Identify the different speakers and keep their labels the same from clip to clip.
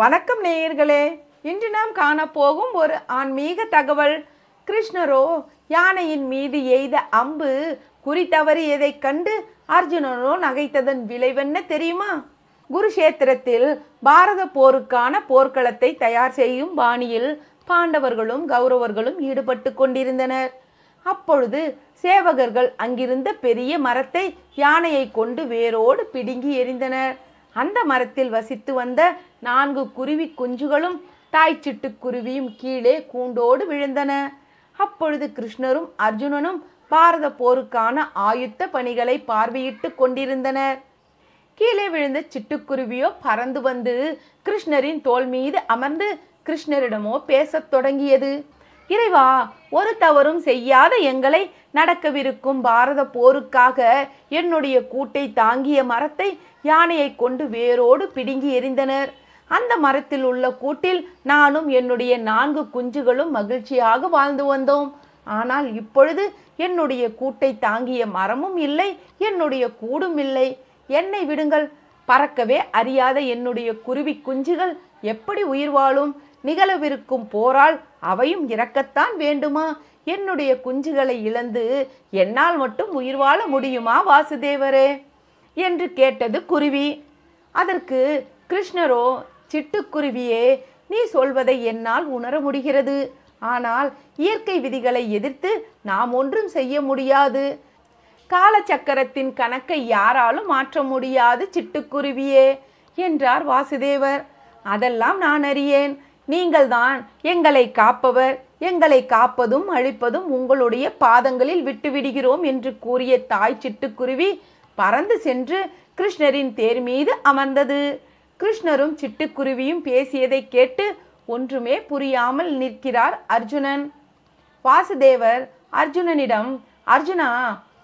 Speaker 1: வணக்கம் நேயர்களே. இன்று நாம் காணப்போகும் ஒரு ஆன்மீக தகவல். கிருஷ்ணரோ யானையின் மீது எய்த அம்பு குறி தவறியதைக் கண்டு அர்ஜுனனோ நகைத்ததன் விளைவென்ன தெரியுமா? குருஷேத்திரத்தில் பாரத போருக்கான போர்க்களத்தை தயார் செய்யும் பாணியில் பாண்டவர்களும் கௌரவர்களும் ஈடுபட்டு கொண்டிருந்தனர். அப்பொழுது சேவகர்கள் அங்கிருந்த பெரிய மரத்தை யானையை கொண்டு வேரோடு பிடுங்கி எறிந்தனர். அந்த மரத்தில் வசித்து வந்த நான்கு குருவி குஞ்சுகளும் தாய் சிட்டுக்குருவியும் கீழே கூண்டோடு விழுந்தன. அப்பொழுது கிருஷ்ணரும் அர்ஜுனனும் பாரத போருக்கான ஆயுத்த பணிகளை பார்வையிட்டு கொண்டிருந்தனர். கீழே விழுந்த சிட்டுக்குருவியோ பறந்து வந்து கிருஷ்ணரின் தோல் மீது அமர்ந்து கிருஷ்ணரிடமோ பேசத் தொடங்கியது. இறைவா ஒரு தவறும் செய்யாத எங்களை நடக்கவிருக்கும் பாரத போருக்காக என்னுடைய கூட்டை தாங்கிய மரத்தை யானையை கொண்டு வேரோடு பிடுங்கி எறிந்தனர். அந்த மரத்தில் உள்ள கூட்டில் நானும் என்னுடைய நான்கு குஞ்சுகளும் மகிழ்ச்சியாக வாழ்ந்து வந்தோம். ஆனால் இப்பொழுது என்னுடைய கூட்டை தாங்கிய மரமும் இல்லை என்னுடைய கூடும் இல்லை. என்னை விடுங்கள் பறக்கவே அறியாத என்னுடைய குருவி குஞ்சுகள் எப்படி உயிர் வாழும்? நிகழவிருக்கும் போரால் அவையும் இறக்கத்தான் வேண்டுமா? என்னுடைய குஞ்சுகளை இழந்து என்னால் மட்டும் உயிர் வாழ முடியுமா வாசுதேவரே? என்று கேட்டது குருவி. அதற்கு கிருஷ்ணரோ சிட்டுக்குருவியே நீ சொல்வதை என்னால் உணர முடிகிறது. ஆனால் இயற்கை விதிகளை எதிர்த்து நாம் ஒன்றும் செய்ய முடியாது. காலச்சக்கரத்தின் கணக்கை யாராலும் மாற்ற முடியாது சிட்டுக்குருவியே என்றார் வாசுதேவர். அதெல்லாம் நான் அறியேன். நீங்கள்தான் எங்களை காப்பவர். எங்களை காப்பதும் அழிப்பதும் உங்களுடைய பாதங்களில் விட்டுவிடுகிறோம் என்று கூறிய தாய் சிட்டுக்குருவி பறந்து சென்று கிருஷ்ணரின் தேர் மீது அமர்ந்தது. கிருஷ்ணரும் சிட்டுக்குருவியும் பேசியதை கேட்டு ஒன்றுமே புரியாமல் நிற்கிறார் அர்ஜுனன். வாசுதேவர் அர்ஜுனனிடம் அர்ஜுனா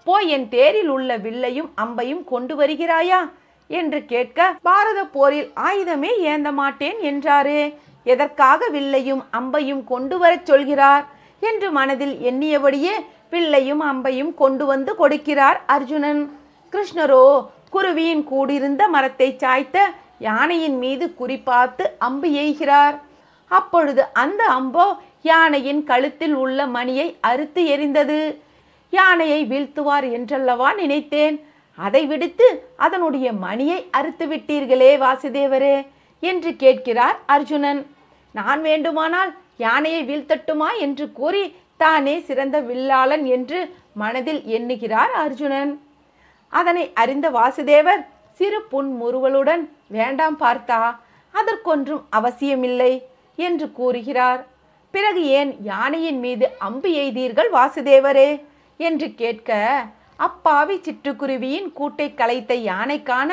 Speaker 1: போய் என் தேரில் உள்ள வில்லையும் அம்பையும் கொண்டு வருகிறாயா? என்று கேட்க பாரத போரில் ஆயுதமே ஏந்த மாட்டேன் என்றாரே. எதற்காக வில்லையும் அம்பையும் கொண்டு வரச் சொல்கிறார்? என்று மனதில் எண்ணியபடியே வில்லையும் அம்பையும் கொண்டு வந்து கொடுக்கிறார் அர்ஜுனன். கிருஷ்ணரோ குருவியின் கூடிருந்த மரத்தை சாய்த்த யானையின் மீது குறிப்பாத்து அம்பு எய்கிறார். அப்பொழுது அந்த அம்போ யானையின் கழுத்தில் உள்ள மணியை அறுத்து எறிந்தது. யானையை வீழ்த்துவார் என்றல்லவா நினைத்தேன். அதை விடுத்து அதனுடைய மணியை அறுத்து விட்டீர்களே வாசுதேவரே என்று கேட்கிறார் அர்ஜுனன். நான் வேண்டுமானால் யானையை வீழ்த்தட்டுமா என்று கூறி தானே சிறந்த வில்லாளன் என்று மனதில் எண்ணுகிறார் அர்ஜுனன். அதனை அறிந்த வாசுதேவர் சிறு புன்முறுவலுடன் வேண்டாம் பார்த்தா அதற்கொன்றும் அவசியமில்லை என்று கூறுகிறார். பிறகு ஏன் யானையின் மீது அம்பு எய்தீர்கள் வாசுதேவரே? என்று கேட்க அப்பாவி சிட்டுக்குருவியின் கூட்டை கலைத்த யானைக்கான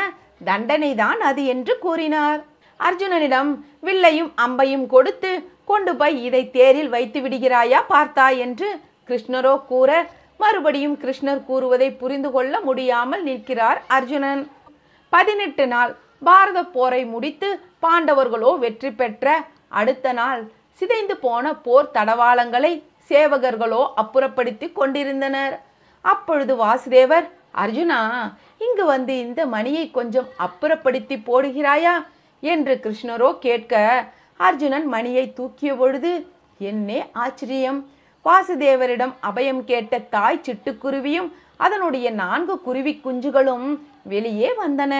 Speaker 1: தண்டனைதான் அது என்று கூறினார். அர்ஜுனனிடம் வில்லையும் அம்பையும் கொடுத்து கொண்டு போய் இதை தேரில் வைத்து விடுகிறாயா பார்த்தா? என்று கிருஷ்ணரோ கூற மறுபடியும் கிருஷ்ணர் கூறுவதை புரிந்து கொள்ள முடியாமல் நிற்கிறார் அர்ஜுனன். பதினெட்டு நாள் பாரத போரை முடித்து பாண்டவர்களோ வெற்றி பெற்ற அடுத்த நாள் சிதைந்து போன போர் தடவாளங்களை சேவகர்களோ அப்புறப்படுத்தி கொண்டிருந்தனர். அப்பொழுது வாசுதேவர் அர்ஜுனா இங்கு வந்து இந்த மணியை கொஞ்சம் அப்புறப்படுத்தி போடுகிறாயா? என்று கிருஷ்ணரோ கேட்க அர்ஜுனன் மணியை தூக்கிய பொழுது என்னே ஆச்சரியம். வாசுதேவரிடம் அபயம் கேட்ட தாய் சிட்டுக்குருவியும் அதனுடைய நான்கு குருவி குஞ்சுகளும் வெளியே வந்தன.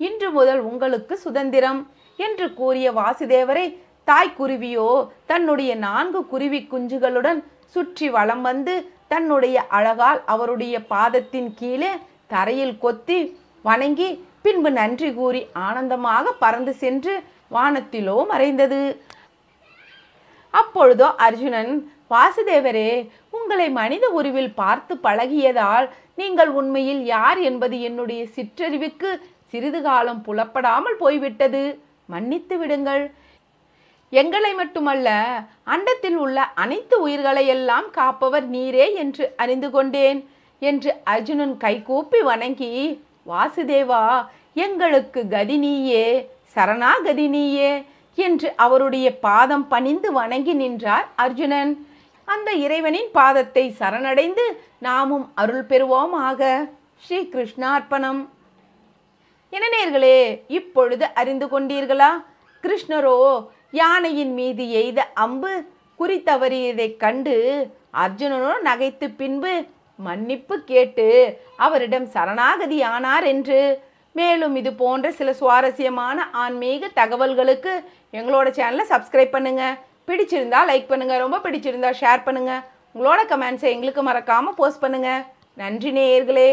Speaker 1: இன்று முதல் உங்களுக்கு சுதந்திரம் என்று கூறிய வாசுதேவரை தாய்க்குருவியோ தன்னுடைய நான்கு குருவி குஞ்சுகளுடன் சுற்றி வலம் வந்து தன்னுடைய அழகால் அவருடைய பாதத்தின் கீழே தரையில் கொத்தி வணங்கி பின்பு நன்றி கூறி ஆனந்தமாக பறந்து சென்று வானத்திலோ மறைந்தது. அப்பொழுதோ அர்ஜுனன் வாசுதேவரே உங்களை மனித உருவில் பார்த்து பழகியதால் நீங்கள் உண்மையில் யார் என்பது என்னுடைய சிற்றறிவுக்கு சிறிது காலம் புலப்படாமல் போய்விட்டது. மன்னித்து விடுங்கள். எங்களை மட்டுமல்ல அண்டத்தில் உள்ள அனைத்து உயிர்களை எல்லாம் காப்பவர் நீரே என்று அறிந்து கொண்டேன் என்று அர்ஜுனன் கைகூப்பி வணங்கி வாசுதேவா எங்களுக்கு கதி நீயே சரணாகதி நீயே என்று அவருடைய பாதம் பணிந்து வணங்கி நின்றார் அர்ஜுனன். அந்த இறைவனின் பாதத்தை சரணடைந்து நாமும் அருள் பெறுவோமாக. ஸ்ரீ கிருஷ்ணார்ப்பணம் இனநேர்களே இப்பொழுது அறிந்து கொண்டீர்களா? கிருஷ்ணரோ யானையின் மீது எய்த அம்பு குறித்தவறியதைக் கண்டு அர்ஜுனனோ நகைத்து பின்பு மன்னிப்பு கேட்டு அவரிடம் சரணாகதி ஆனார் என்று. மேலும் இது போன்ற சில சுவாரஸ்யமான ஆன்மீக தகவல்களுக்கு எங்களோட சேனலை சப்ஸ்கிரைப் பண்ணுங்க. பிடிச்சிருந்தா லைக் பண்ணுங்க. ரொம்ப பிடிச்சிருந்தா ஷேர் பண்ணுங்க. உங்களோட கமெண்ட்ஸை எங்களுக்கு மறக்காம போஸ்ட் பண்ணுங்க. நன்றி நேயர்களே.